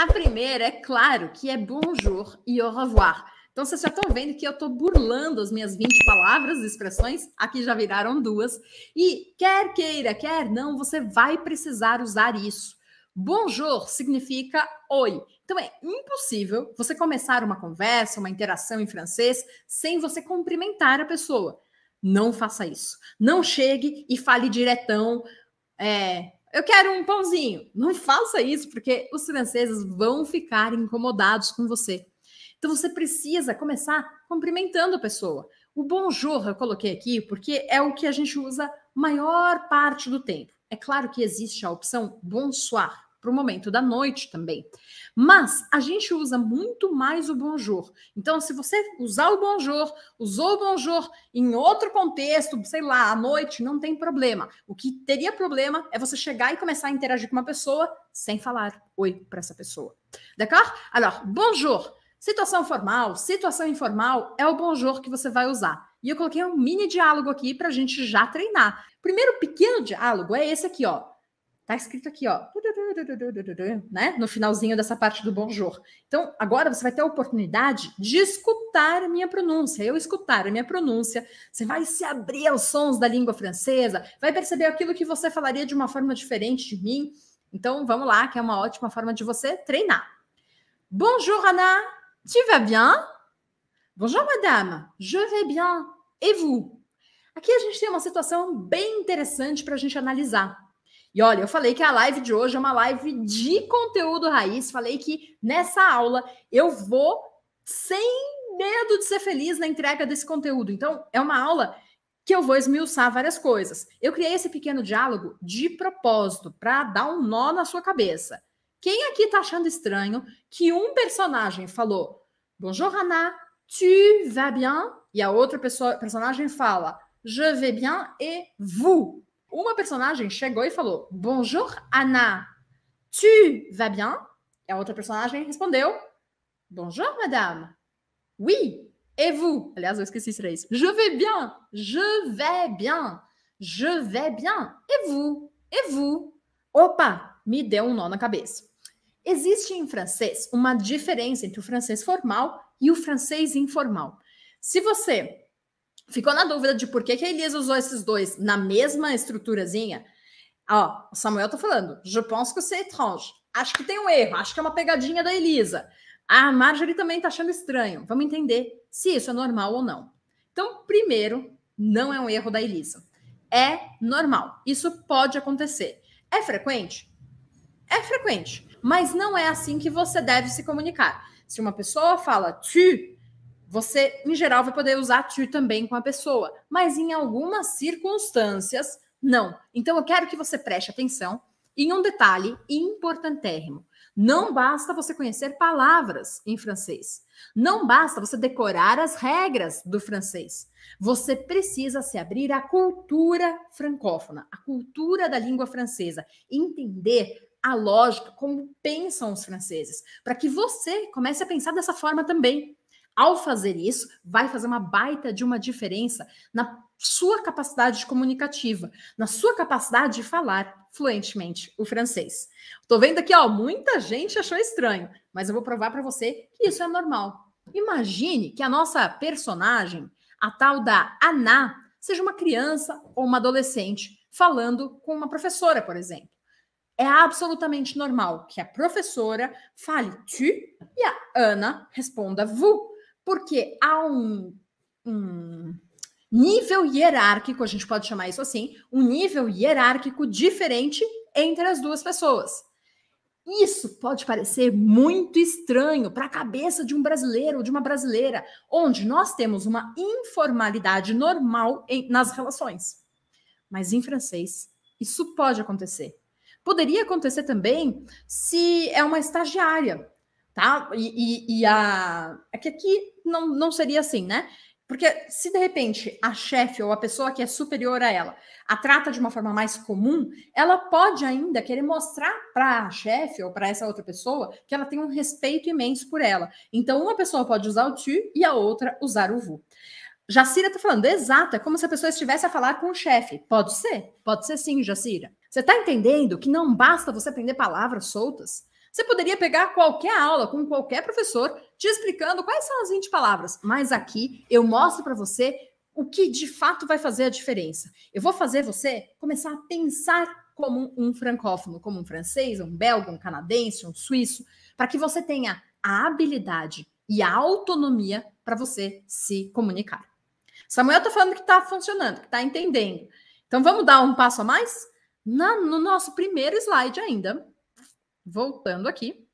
A primeira, é claro, que é bonjour e au revoir. Então, vocês já estão vendo que eu estou burlando as minhas 20 palavras e expressões, aqui já viraram duas. E quer queira, quer não, você vai precisar usar isso. Bonjour significa oi. Então é impossível você começar uma conversa, uma interação em francês sem você cumprimentar a pessoa. Não faça isso. Não chegue e fale diretão. É, eu quero um pãozinho. Não faça isso, porque os franceses vão ficar incomodados com você. Então você precisa começar cumprimentando a pessoa. O bonjour eu coloquei aqui porque é o que a gente usa maior parte do tempo. É claro que existe a opção bonsoir, para o momento da noite também. Mas a gente usa muito mais o bonjour. Então, se você usar o bonjour, usou o bonjour em outro contexto, sei lá, à noite, não tem problema. O que teria problema é você chegar e começar a interagir com uma pessoa sem falar oi para essa pessoa. D'accord? Alors, bonjour. Situação formal, situação informal é o bonjour que você vai usar. E eu coloquei um mini diálogo aqui para a gente já treinar. Primeiro pequeno diálogo é esse aqui, ó. Tá escrito aqui, ó, né? No finalzinho dessa parte do bonjour. Então, agora você vai ter a oportunidade de escutar minha pronúncia. Eu escutar a minha pronúncia, você vai se abrir aos sons da língua francesa, vai perceber aquilo que você falaria de uma forma diferente de mim. Então, vamos lá, que é uma ótima forma de você treinar. Bonjour, Anna. Tu vas bien? Bonjour, madame. Je vais bien. Et vous? Aqui a gente tem uma situação bem interessante para a gente analisar. E olha, eu falei que a live de hoje é uma live de conteúdo raiz. Falei que nessa aula eu vou sem medo de ser feliz na entrega desse conteúdo. Então, é uma aula que eu vou esmiuçar várias coisas. Eu criei esse pequeno diálogo de propósito, para dar um nó na sua cabeça. Quem aqui tá achando estranho que um personagem falou Bonjour, Anna, tu vas bien? E a outra pessoa, personagem fala Je vais bien et vous? Uma personagem chegou e falou: Bonjour, Anna. Tu vas bien? E a outra personagem respondeu: Bonjour, madame. Oui. Et vous? Aliás, eu esqueci três. Je vais bien. Je vais bien. Je vais bien. Et vous? Et vous? Opa, me deu um nó na cabeça. Existe em francês uma diferença entre o francês formal e o francês informal. Se você ficou na dúvida de por que, que a Elisa usou esses dois na mesma estruturazinha, ó, o Samuel tá falando, je pense que c'est étrange. Acho que tem um erro, acho que é uma pegadinha da Elisa. A Marjorie também tá achando estranho. Vamos entender se isso é normal ou não. Então, primeiro, não é um erro da Elisa. É normal. Isso pode acontecer. É frequente? É frequente. Mas não é assim que você deve se comunicar. Se uma pessoa fala tu, você, em geral, vai poder usar to também com a pessoa, mas em algumas circunstâncias, não. Então, eu quero que você preste atenção em um detalhe importantérrimo. Não basta você conhecer palavras em francês. Não basta você decorar as regras do francês. Você precisa se abrir à cultura francófona, à cultura da língua francesa, entender a lógica, como pensam os franceses, para que você comece a pensar dessa forma também. Ao fazer isso, vai fazer uma baita de uma diferença na sua capacidade comunicativa, na sua capacidade de falar fluentemente o francês. Tô vendo aqui, ó, muita gente achou estranho, mas eu vou provar para você que isso é normal. Imagine que a nossa personagem, a tal da Ana, seja uma criança ou uma adolescente falando com uma professora, por exemplo. É absolutamente normal que a professora fale tu e a Ana responda vous porque há um, um nível hierárquico, a gente pode chamar isso assim, um nível hierárquico diferente entre as duas pessoas. Isso pode parecer muito estranho para a cabeça de um brasileiro ou de uma brasileira, onde nós temos uma informalidade normal em, nas relações. Mas em francês, isso pode acontecer. Poderia acontecer também se é uma estagiária tá? E, e, e, a. É que aqui não, não seria assim, né? Porque se de repente a chefe ou a pessoa que é superior a ela a trata de uma forma mais comum, ela pode ainda querer mostrar para a chefe ou para essa outra pessoa que ela tem um respeito imenso por ela. Então, uma pessoa pode usar o tu e a outra usar o vu. Jacira está falando, exato, é como se a pessoa estivesse a falar com o chefe. Pode ser, pode ser sim, Jacira. Você está entendendo que não basta você aprender palavras soltas? Você poderia pegar qualquer aula com qualquer professor te explicando quais são as 20 palavras, mas aqui eu mostro para você o que de fato vai fazer a diferença. Eu vou fazer você começar a pensar como um francófono, como um francês, um belga, um canadense, um suíço, para que você tenha a habilidade e a autonomia para você se comunicar. Samuel está falando que está funcionando, que está entendendo. Então vamos dar um passo a mais? Na, no nosso primeiro slide ainda, voltando aqui,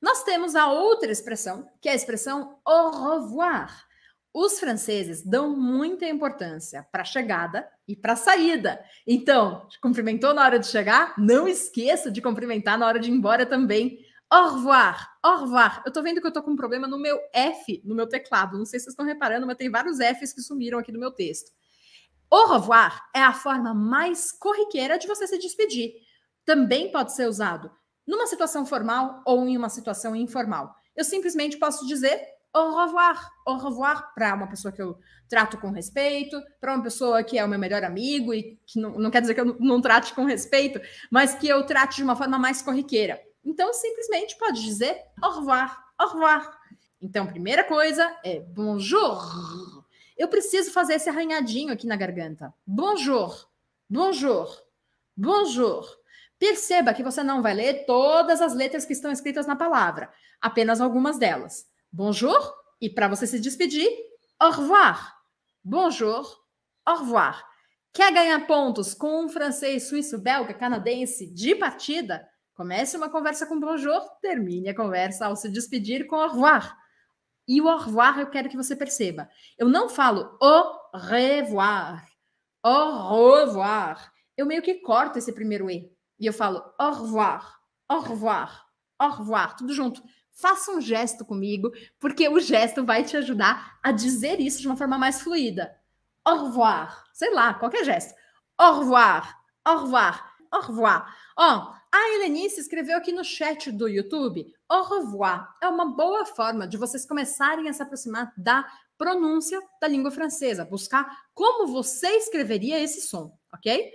nós temos a outra expressão, que é a expressão au revoir. Os franceses dão muita importância para a chegada e para a saída. Então, cumprimentou na hora de chegar? Não esqueça de cumprimentar na hora de ir embora também. Au revoir, au revoir. Eu tô vendo que eu tô com um problema no meu F, no meu teclado. Não sei se vocês estão reparando, mas tem vários Fs que sumiram aqui do meu texto. Au revoir é a forma mais corriqueira de você se despedir. Também pode ser usado numa situação formal ou em uma situação informal. Eu simplesmente posso dizer au revoir, au revoir para uma pessoa que eu trato com respeito, para uma pessoa que é o meu melhor amigo e que não, não quer dizer que eu não, não trate com respeito, mas que eu trate de uma forma mais corriqueira. Então, simplesmente pode dizer au revoir, au revoir. Então, primeira coisa é bonjour. Eu preciso fazer esse arranhadinho aqui na garganta. Bonjour, bonjour, bonjour. Perceba que você não vai ler todas as letras que estão escritas na palavra, apenas algumas delas. Bonjour, e para você se despedir, au revoir. Bonjour, au revoir. Quer ganhar pontos com um francês, suíço, belga, canadense de partida? Comece uma conversa com bonjour, termine a conversa ao se despedir com au revoir. E o au revoir eu quero que você perceba. Eu não falo au revoir, au revoir. Eu meio que corto esse primeiro E. E eu falo au revoir, au revoir, au revoir, tudo junto faça um gesto comigo, porque o gesto vai te ajudar a dizer isso de uma forma mais fluida. Au revoir, sei lá, qualquer gesto. Au revoir, au revoir, au revoir. Ó, a Helenice escreveu aqui no chat do YouTube: au revoir é uma boa forma de vocês começarem a se aproximar da pronúncia da língua francesa, buscar como você escreveria esse som, ok?